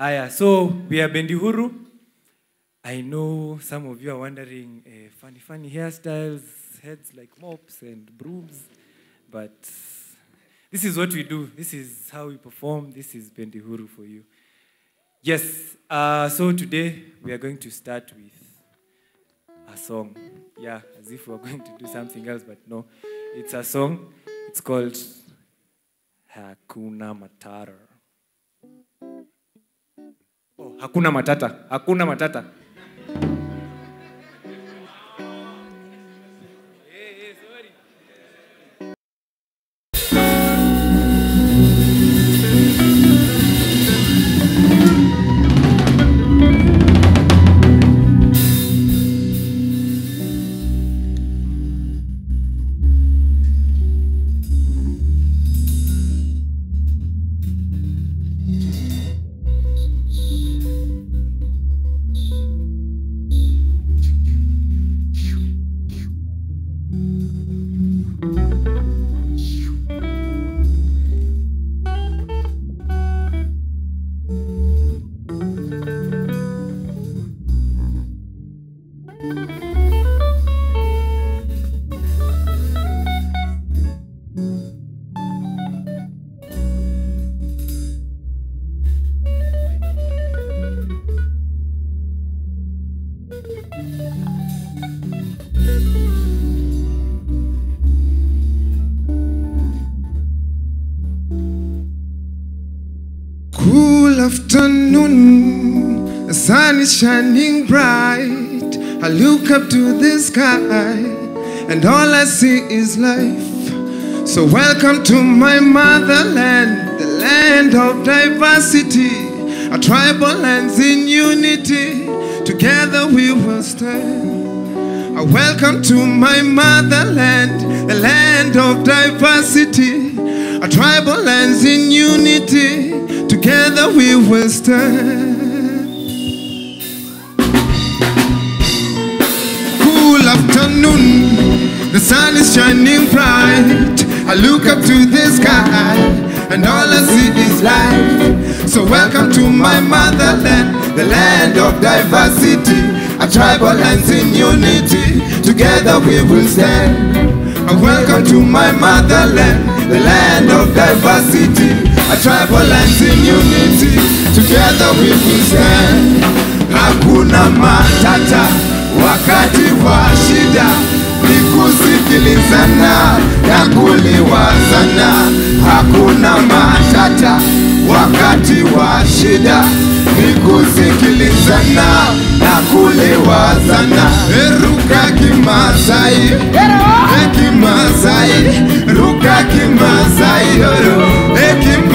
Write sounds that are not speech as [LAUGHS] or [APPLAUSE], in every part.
Aya, so we are Bendi Huru. I know some of you are wondering uh, funny, funny hairstyles, heads like mops and brooms, but this is what we do. This is how we perform. This is Bendi Huru for you. Yes, uh, so today we are going to start with a song. Yeah, as if we are going to do something else, but no. It's a song. It's called Hakuna Matata. Oh, Hakuna Matata. Hakuna Matata. Afternoon, the sun is shining bright. I look up to the sky, and all I see is life. So, welcome to my motherland, the land of diversity. Our tribal lands in unity, together we will stand. I welcome to my motherland, the land of diversity. Our tribal lands in unity, together we will stand. Cool afternoon, the sun is shining bright. I look up to the sky, and all I see is life. So, welcome to my motherland, the land of diversity. Our tribal lands in unity, together we will stand. And welcome to my motherland, the land of diversity. A tribal and in unity, together we will stand. Hakuna matata wakati wa shida, ni kusikilizana na kuliwazana. Hakuna matata wakati wa shida, ni kusikilizana na kuliwazana. Eruka kimasai, ekimasai, ruka kimasai, oro, ekimasai,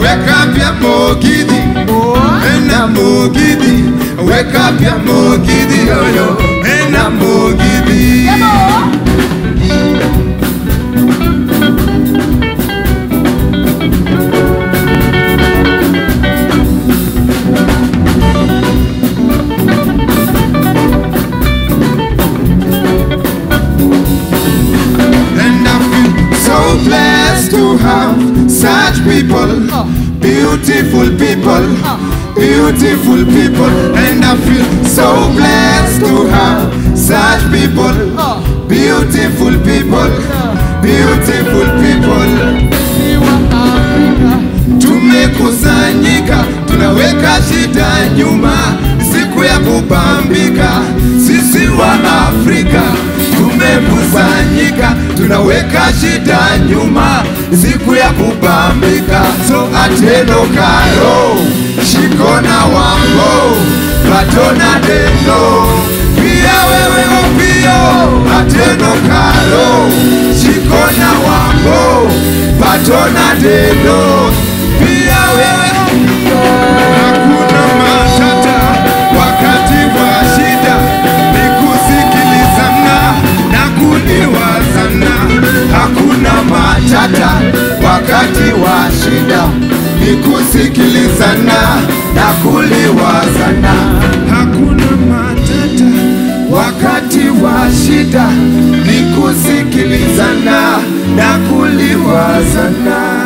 weka pia mogidi, ena mogidi, pia mogidi, oro, ena mogidi. And I feel so blessed to have people, beautiful people, beautiful people. And I feel so blessed to have such people, beautiful people, beautiful people. Tumekusanyika, tunaweka shida nyuma, ya kupambika, sisi wa Afrika tumekusanyika, tunaweka shida nyuma, siku ya kupambika. So ateno karo shikona wango patona dendo. Pia wewe opio atendo karo shikona wango patona dendo shida ni kusikilizana na kuliwazana. Hakuna matata wakati wa shida ni kusikilizana na kuliwazana.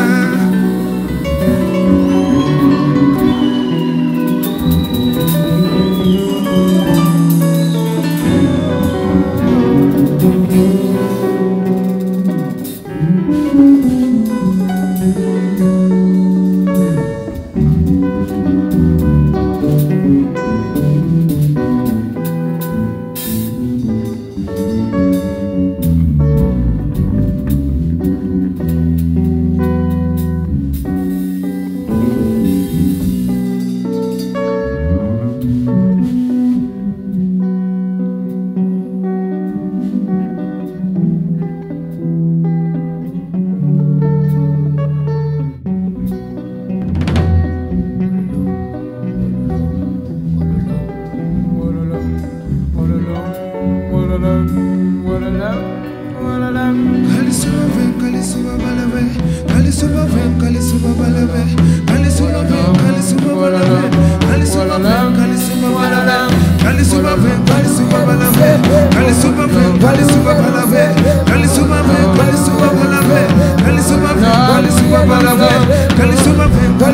Kali suba palave, kali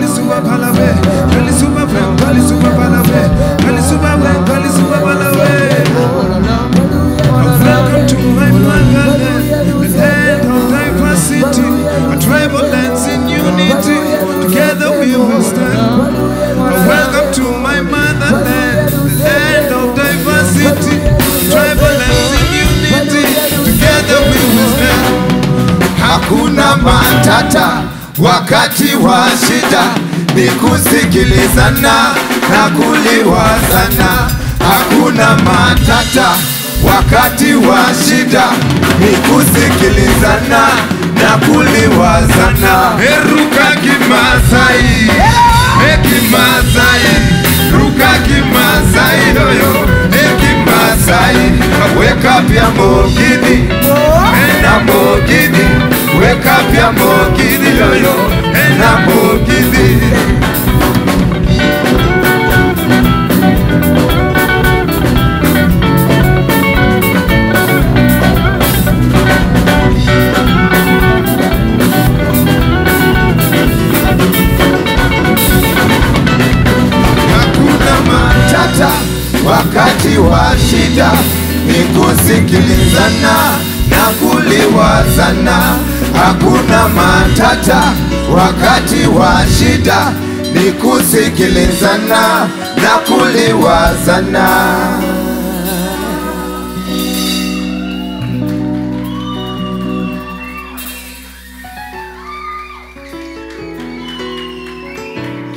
suba palave, kali suba palave, kali suba palave. Unity. Together we will stand. Welcome to my motherland, the land of diversity, tribal and unity. Together we will stand. Hakuna matata wakati wa shida, ni na kuliwazana. Hakuna matata wakati wa shida, ni kusikilizana na kuliwazana. Eruka kimasai, e kimasai, ruka kimasai yoyo, e kimasai, weka pia mokini. Oh. Na mokini, weka pia mokini yoyo na mokini. Kuliwazana. Hakuna matata wakati wa shida, ni kusikilizana na kuliwazana.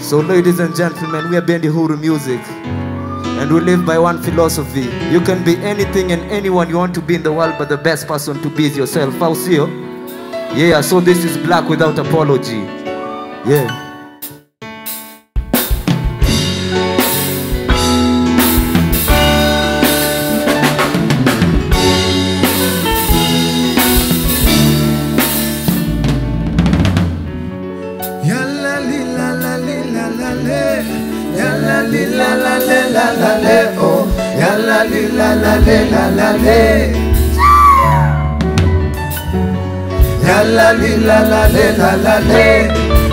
So, ladies and gentlemen, we are Bendi Huru Music. And we live by one philosophy. You can be anything and anyone you want to be in the world, but the best person to be is yourself. How see you? Yeah, so this is black without apology. Yeah.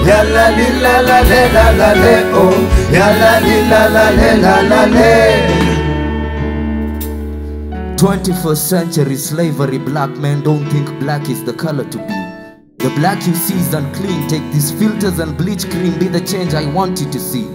Yalla li la la le la la le oh. Yalla li la la le la la le. 21st century slavery, black men don't think black is the color to be. The black you see is unclean. Take these filters and bleach cream, be the change I want you to see.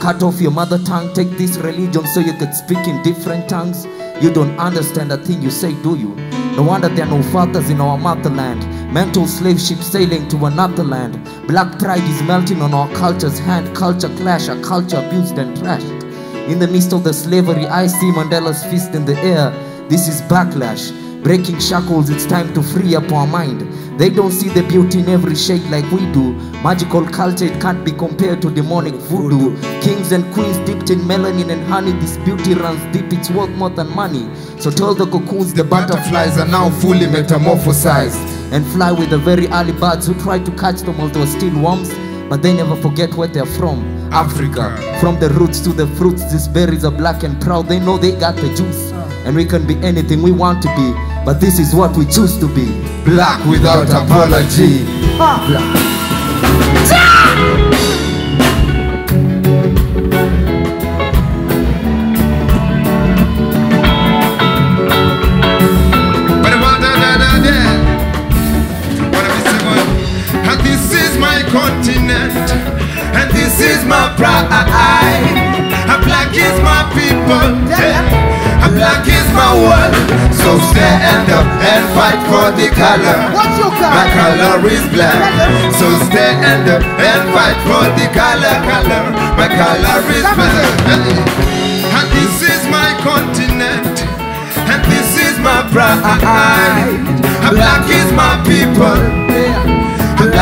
Cut off your mother tongue, take this religion so you can speak in different tongues. You don't understand a thing you say, do you? No wonder there are no fathers in our motherland. Mental slave ship sailing to another land. Black pride is melting on our culture's hand. Culture clash, a culture abused and trashed. In the midst of the slavery, I see Mandela's fist in the air. This is backlash. Breaking shackles, it's time to free up our mind. They don't see the beauty in every shade like we do. Magical culture, it can't be compared to demonic voodoo. Kings and queens dipped in melanin and honey. This beauty runs deep, it's worth more than money. So tell the cocoons the butterflies are now fully metamorphosized. And fly with the very early birds who try to catch them while they were still worms. But they never forget where they're from. Africa. From the roots to the fruits, these berries are black and proud. They know they got the juice. And we can be anything we want to be. But this is what we choose to be. Black without apology. And So stand up and fight for the color. What's your color? My color is black. So stand up and fight for the color, color. My color is black. And this is my continent, and this is my pride. Black is my people.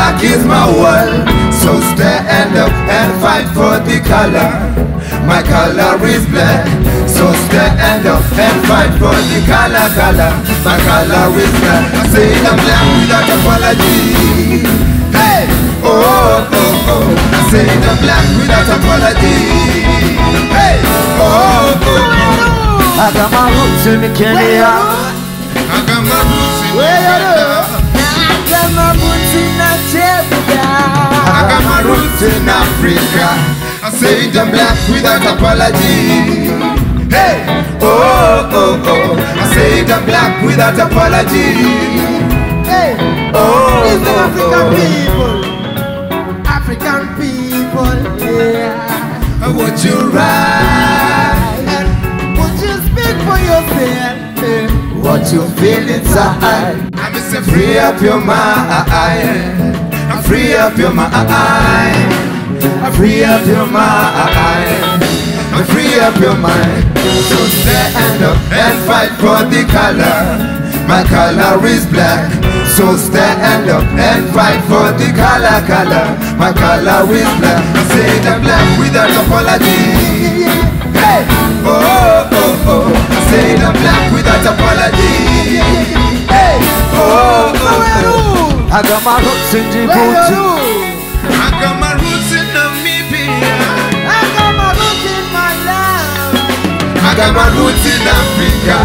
Black is my world, so stand up and fight for the color. My color is black, so stand up and fight for the color, color. My color is black. I say I'm black without apology. Hey, oh, oh, oh. I say I'm black without apology. Hey, oh, oh, oh. I got my roots in the Kenya. I got my roots in Where my roots in Africa. I say them black without apology. Hey, oh, oh, oh. I say them black without apology. Hey, Oh, listen, oh, African oh. people. African people, yeah. Want you. And would you speak for yourself? What you feel inside. I'm say free up your mind. Free up your mind. Free up your mind. Free up your mind. So stand up and fight for the color. My color is black. So stand up and fight for the color, color. My color is black. I say the black without apology. Hey, oh, oh, oh. I say the black without apology. Hey, oh, oh, oh. I got my roots in Where Djibouti. I got my roots in Namibia. I got my roots in my land. I got my roots in Africa.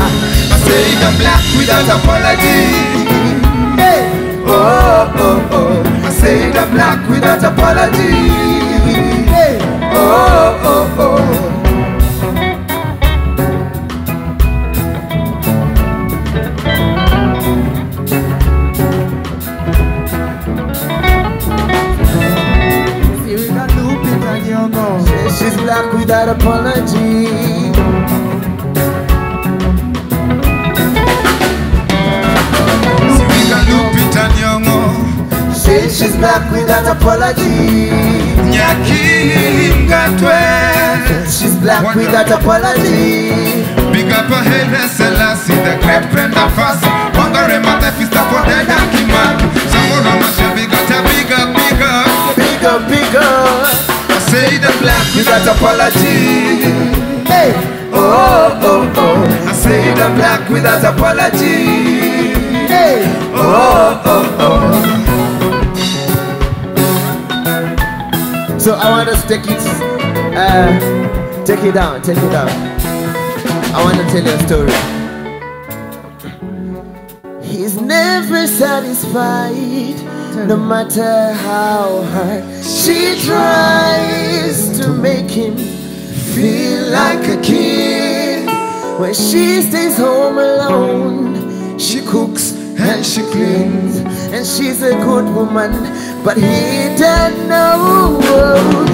I say the black without apology. Hey, Oh, oh, oh. I say the black without apology. hey. Oh, oh, oh. She's black without apology. Sivika Lupita Nyong'o. Say she's black without apology. Nyaki Ngatwe. She's black without apology. Big up a Haile Selassie, the great friend of us. Matafista for the Yankee man. Samora Machel, big up, big up, big up. Bigger, bigger. I say the black without apology. Hey, Oh, oh, oh. I say the black without apology. hey. Oh, oh, oh. So I want us to take it, uh, take it down, take it down. I want to tell you a story. He's never satisfied, no matter how hard she tries to make him feel like a kid. When she stays home alone, She cooks and she cleans. and she's a good woman, but he don't know.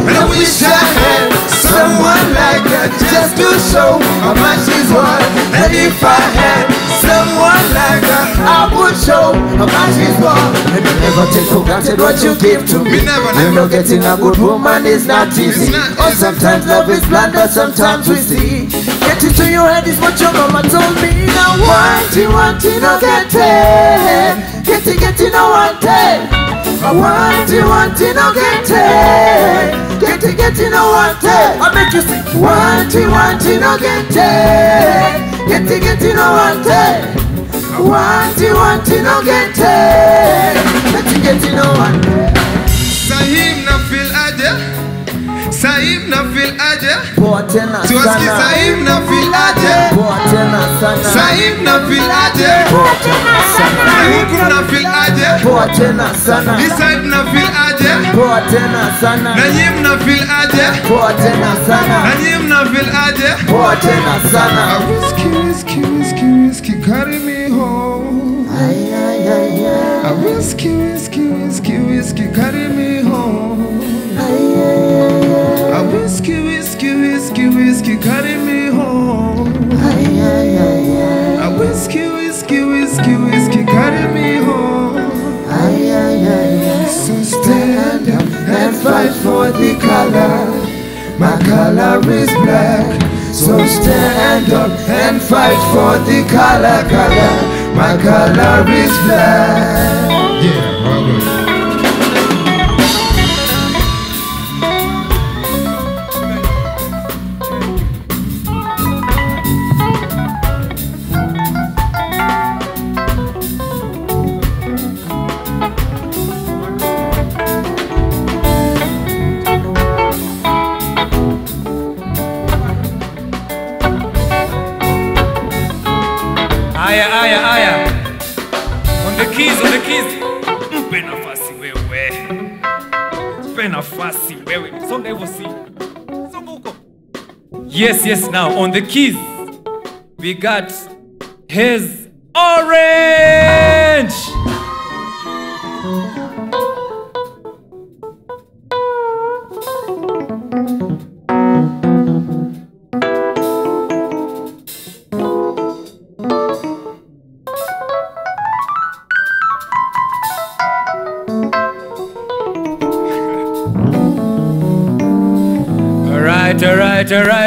And I wish I had someone like her just to show how much she's worth. And if I had someone like her, I would show how much he's worth. And you never take for granted what you give to me. Never, You never. know, getting a good woman is not easy. Not easy. sometimes love is blind, but sometimes we see. Get into your head is what your mama told me. Now, want you, want you, no get it. Get it, get it, no want it. I want you, want you, no get it. Get it, get it, no want it. I make you sing. Want you, want you, no get it. Get it, get it, no want it. Want you, want you, no get it. Get it, get it, no want it. Sahim na feel aje. Sahim na feel aje. Poa tena Tuwasikie sana. Sahim na feel aje. Poa tena sana. Sahim na feel aje. Poa tena sana. Na feel aje. Poa tena sana. This side na feel aje. Poa tena sana. Na feel aje. Poa tena Na sana. nyim feel aje. Poa tena sana. A whiskey, whiskey, whiskey, whiskey, carry me home. Ay, ay, ay, ay. A whiskey, whiskey, whiskey, whiskey, carry me home. Ay, ay, ay, ay. A whiskey, whiskey, whiskey, whiskey, carry me home. Fight for the color. My color is black. So stand up and fight for the color, color. My color is black. Yes yes now. On the keys we got his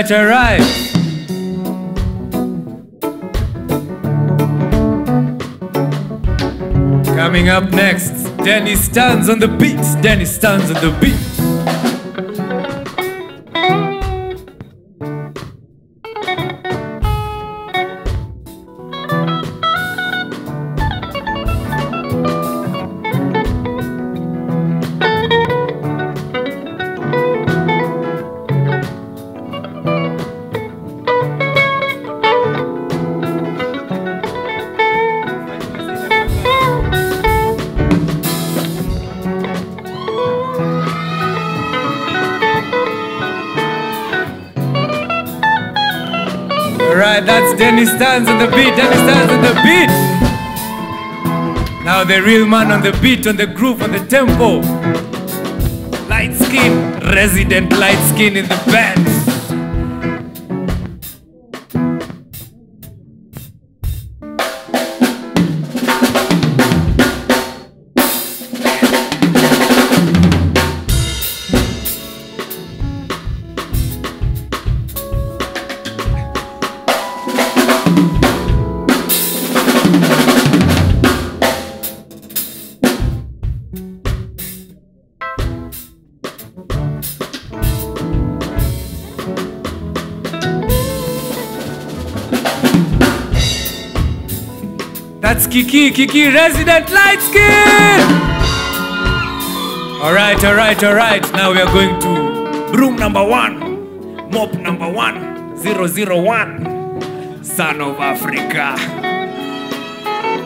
right Coming up next, Danny stands on the beat. Danny stands on the beat. Danny stands on the beat. Danny stands on the beat. Now the real man on the beat, on the groove, on the tempo. Light skin, resident light skin in the band. Kiki, Kiki, resident light skin. All right, all right, all right. Now we are going to room number one, mop number one, zero zero one, son of Africa.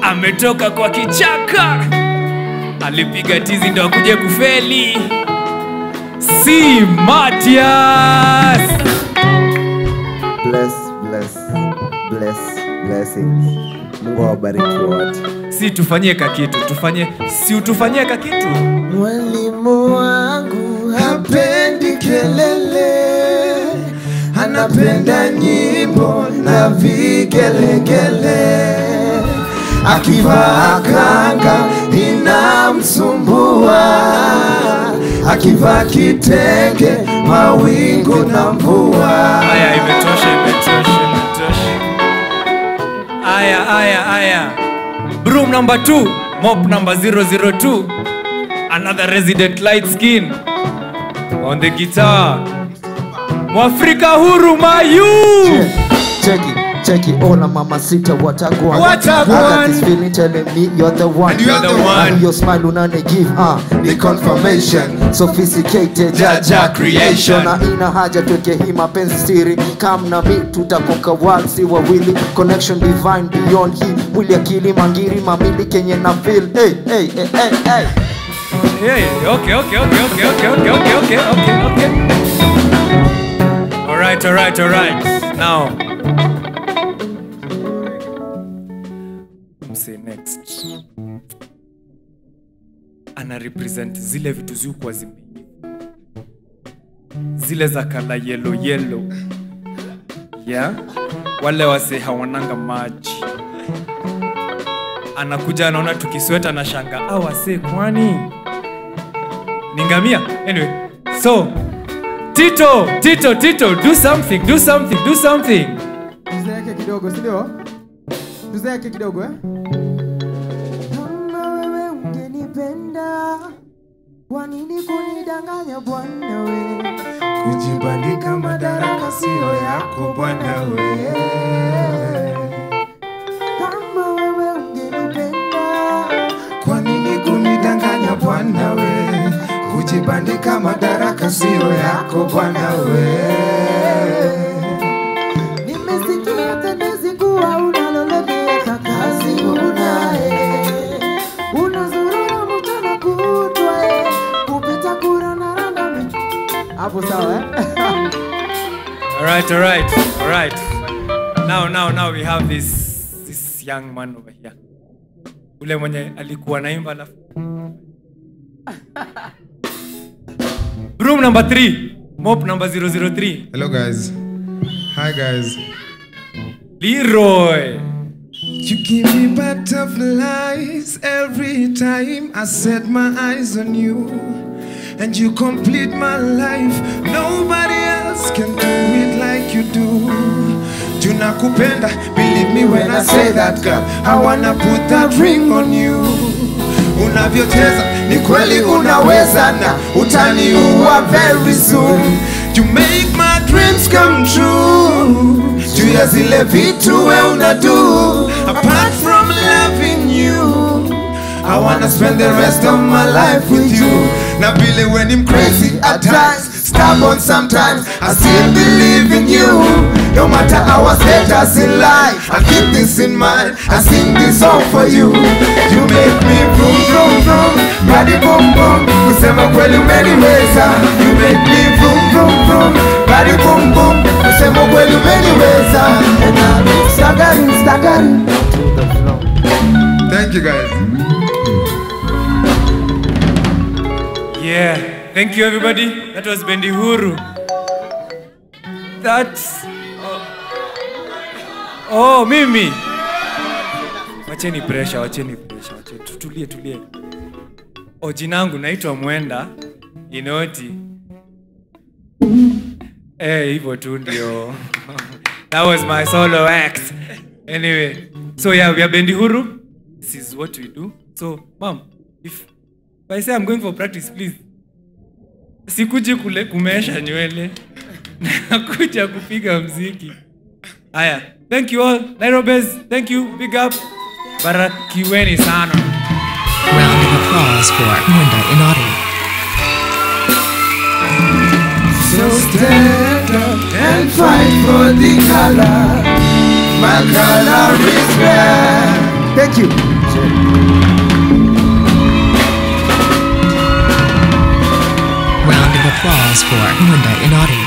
Ametoka kwa kichaka, alipiga tizi ndo akuje kufeli. Si Matias. bless bless bless blessings mungu awabariki wote Si tufanyie kakitu, tufanyie, si utufanyie kakitu. Mwalimu wangu hapendi kelele, anapenda nyimbo na vigelegele. Akivaa kanga inamsumbua, akivaa kitenge mawingu na mvua. Aya, imetosha, imetosha, imetosha. Aya, aya, aya. Broom number two, mop number 002. Another resident light skin on the guitar. Mwafrika huru Mayu. Cheki it all, mama sita watakuwa. I got this feeling telling me you're the one And you're the one. And your smile unane give uh, The confirmation. sophisticated Jaja jaja creation. na ina haja tweke hii mapenzi siri kam na mi tutakoka walsi wawili connection divine beyond hii mwili akili mangiri mamili kenye na feel hey, hey, hey, hey, hey. Yeah, yeah, okay, okay, okay, okay, okay, okay, okay, okay, okay, okay. All right, all right, all right. Now, say next. Ana represent zile vitu ziukwa zimeiva, zile za kala yellow yellow, yeah, wale wase hawananga maji. Anakuja anaona tukisweta na shanga awase wase kwani? Ningamia anyway so tito tito tito do something do something do something. Tuzeeke kidogo sindio tuzeeke kidogo eh? Kunidanganya bwana we Kujibandika madaraka siyo yako bwana we. kama wewe ungenipenda Kwa nini kunidanganya bwana we? Kujibandika madaraka siyo yako bwana we. [LAUGHS] All right, all right, all right. Now, now, now we have this this young man over here. Ule mwenye alikuwa naimba alafu. [LAUGHS] Room number 3, mop number 003. Hello, guys. Hi, guys. Leroy. You give me butterflies every time I set my eyes on you. And you complete my life. Nobody else can do it like you do. Junakupenda, believe me when I say that girl. I wanna put that ring on you. Unavyocheza ni kweli unaweza na utaniua very soon. You make my dreams come true. Juu ya zile vitu we unadu. Apart from loving you. I wanna spend the rest of my life with you. Now, vile when I'm crazy at times, stubborn sometimes, I still believe in you. No matter our status in life, I keep this in mind. I sing this song for you. You make me vroom vroom vroom, body boom boom. Kusema kweli umeniweza. You make me vroom vroom vroom, body boom boom. Kusema kweli umeniweza. And I'm staggering, staggering. Thank you guys. Yeah. Thank you, everybody. That was Bendi Huru. That's. Oh, oh Mimi. Wacheni pressure, wacheni pressure, wacheni. Tutulie, tulie. Oh, jinangu naitwa Mwenda Inoti. Eh, hivyo tu ndio. That was my solo act. Anyway, so yeah, we are Bendi Huru. This is what we do. So, mom, if if I say I'm going for practice, please. Sikuji kule kumesha nywele. [LAUGHS] Nakuja kupiga mziki. Haya, thank you all. Nairobes, thank you. Big up. Barakiweni sana. Round of applause for Mwenda Inari. So stand up and fight for the color. My color is red. Thank you. Applause for Mwenda Inoti.